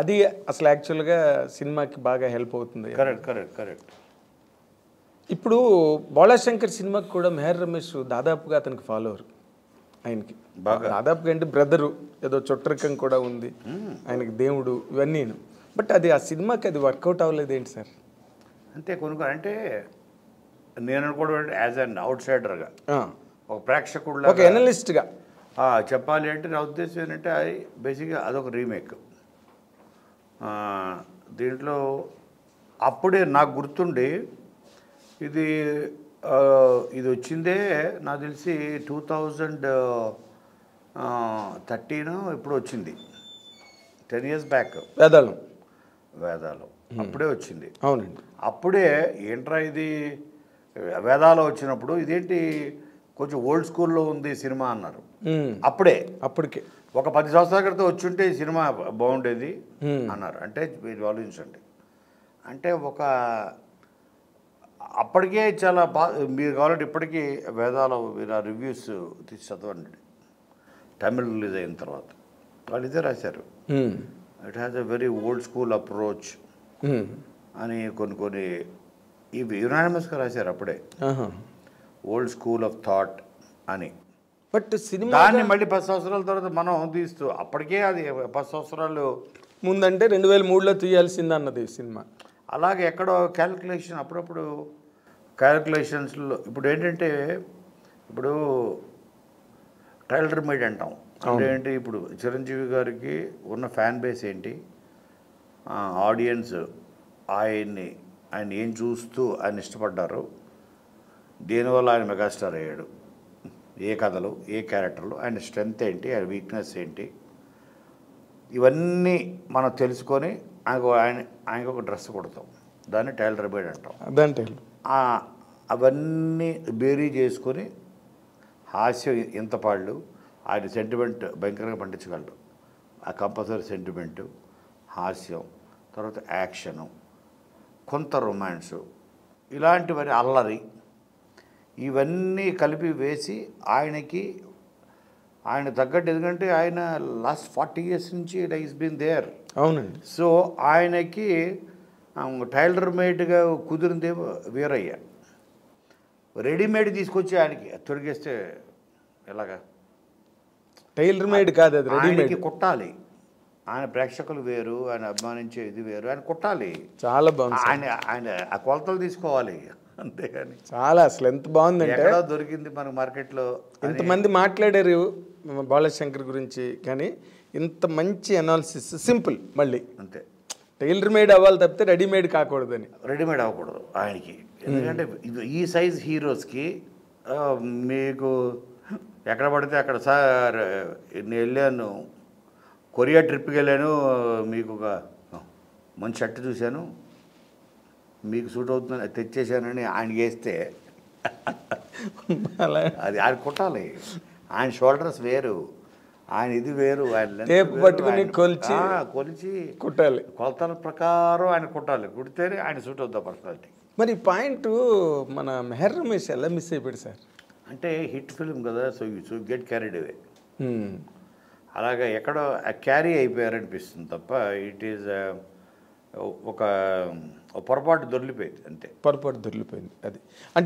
అది అసలు యాక్చువల్గా సినిమాకి బాగా హెల్ప్ అవుతుంది. Correct correct correct. ఇప్పుడు బాలాశంకర్ సినిమాకి కూడా మెహర్ రమేష్ దాదాపుగా అతనికి ఫాలోవర్ ఆయనకి. బాగా. దాదాపుగా అంటే బ్రదరు ఏదో చుట్టరికం కూడా ఉంది. ఆయనకి దేవుడు ఇవన్నీ బట్ అది ఆ సినిమాకి అది వర్కౌట్ అవ్వలేదు ఏంటి సార్? అంతే కొనుక్కో అంటే నేను అనుకోవడం యాజ్ అన్ అవుట్ సైడర్గా ఒక ప్రేక్షకుడు ఒక ఎనలిస్ట్గా చెప్పాలి అంటే నా ఉద్దేశం ఏంటంటే అది బేసిక్గా అదొక రీమేక్ దీంట్లో అప్పుడే నాకు గుర్తుండి ఇది ఇది వచ్చిందే నాకు తెలిసి టూ థౌజండ్ థర్టీన్ ఇప్పుడు వచ్చింది. Ten years back. వేదాళం వేదాలు. అప్పుడే వచ్చింది. అవునండి. అప్పుడే ఏంట్రా ఇది? వేదాలు వచ్చినప్పుడు ఇదేంటి కొంచెం ఓల్డ్ స్కూల్లో ఉంది సినిమా అన్నారు. అప్పుడే. అప్పటికే. ఒక పది సంవత్సరాల క్రితం వచ్చుంటే ఈ సినిమా బాగుండేది అన్నారు. అంటే మీరు ఆలోచించండి. అంటే ఒక అప్పటికే చాలా బా మీరు కావాలంటే ఇప్పటికీ వేదాలు మీరు రివ్యూస్ తీసి చదవండి. తమిళ్ రిలీజ్ అయిన తర్వాత. వాళ్ళు ఇదే రాశారు. It has a very old school approach అని కొన్ని కొన్ని ఇవి యునానిమస్గా రాశారు అప్పుడే. ఓల్డ్ స్కూల్ ఆఫ్ థాట్ అని. బట్ సినిమా దాన్ని మళ్ళీ పది సంవత్సరాల తర్వాత మనం తీస్తూ అప్పటికే అది పది సంవత్సరాలు ముందంటే రెండు వేల మూడులో తీయాల్సింది అన్నది సినిమా. అలాగే ఎక్కడో క్యాలిక్యులేషన్ అప్పుడప్పుడు క్యాలిక్యులేషన్స్లో ఇప్పుడు ఏంటంటే ఇప్పుడు ట్రైలర్ మేడ్ అంటాం. అంటే ఏంటి ఇప్పుడు చిరంజీవి గారికి ఉన్న ఫ్యాన్ బేస్ ఏంటి? ఆడియన్స్ ఆయన్ని ఆయన ఏం చూస్తూ ఆయన ఇష్టపడ్డారు? దేనివల్ల ఆయన మెగాస్టార్ అయ్యాడు. ఏ కథలు ఏ క్యారెక్టర్లు ఆయన స్ట్రెంగ్త్ ఏంటి ఆయన వీక్నెస్ ఏంటి ఇవన్నీ మనం తెలుసుకొని ఆయనకు ఆయన ఆయనకు ఒక డ్రెస్ కొడతాం. దాన్ని టైలర్ బేడ్ అంటాం. అదంటే ఆ, అవన్నీ బేరీ చేసుకొని హాస్యం ఇంత పాళ్ళు ఆయన సెంటిమెంట్ భయంకరంగా పండించగలడు. ఆ కంపల్సరీ సెంటిమెంటు హాస్యం తర్వాత యాక్షను కొంత రొమాన్సు ఇలాంటివన్నీ అల్లరి ఇవన్నీ కలిపి వేసి ఆయనకి ఆయన తగ్గట్టు ఎందుకంటే ఆయన లాస్ట్ ఫార్టీ ఇయర్స్ నుంచి ఈస్ బీన్ దేర్ అవునండి. సో ఆయనకి టైలర్ మేడ్గా కుదిరిందేమో వీరయ్య. రెడీమేడ్ తీసుకొచ్చి ఆయనకి తొడిగేస్తే ఎలాగా? టైలర్ మేడ్ కాదు అది రెడీమేడ్ ఆయనకి కుట్టాలి. ఆయన ప్రేక్షకులు వేరు ఆయన అభిమానించే ఇది వేరు ఆయన కుట్టాలి. చాలా బాగుంది. ఆయన ఆయన ఆ కొలతలు తీసుకోవాలి. అంతేగాని చాలా అసలు ఎంత బాగుందంటే దొరికింది మనకు మార్కెట్లో ఇంతమంది మాట్లాడారు బాలశంకర్ గురించి కానీ ఇంత మంచి అనాలిసిస్ సింపుల్ మళ్ళీ. అంతే. టైలర్ మేడ్ అవ్వాలి తప్పితే రెడీమేడ్ కాకూడదని. రెడీమేడ్ అవ్వకూడదు ఆయనకి. ఎందుకంటే ఈ సైజ్ హీరోస్కి మీకు ఎక్కడ పడితే అక్కడ సార్ నేను వెళ్ళాను కొరియా ట్రిప్కి వెళ్ళాను మీకు ఒక మంచి షర్ట్ చూశాను మీకు సూట్ అవుతుందని తెచ్చేసానని ఆయన వేస్తే అలా. అది ఆయన కుట్టాలి. ఆయన షోల్డర్స్ వేరు. ఆయన ఇది వేరు ఆయన పట్టుకుని కొలిచి- కొలిచి కుట్టాలి. కొలతల ప్రకారం ఆయన కుట్టాలి. కుడితేనే ఆయన సూట్ అవుతుంది పర్సనాలిటీ. మరి పాయింట్ మన మెహర్ రమేష్ ఎలా మిస్ అయిపోయాడు సార్? అంటే హిట్ ఫిల్మ్ కదా so you so get carried away. అలాగా ఎక్కడో క్యారీ అయిపోయారనిపిస్తుంది తప్ప ఇట్ ఈజ్ ఒక ఒక పొరపాటు దొరికిపోయింది అంతే. పొరపాటు దొరికిపోయింది అది. అంటే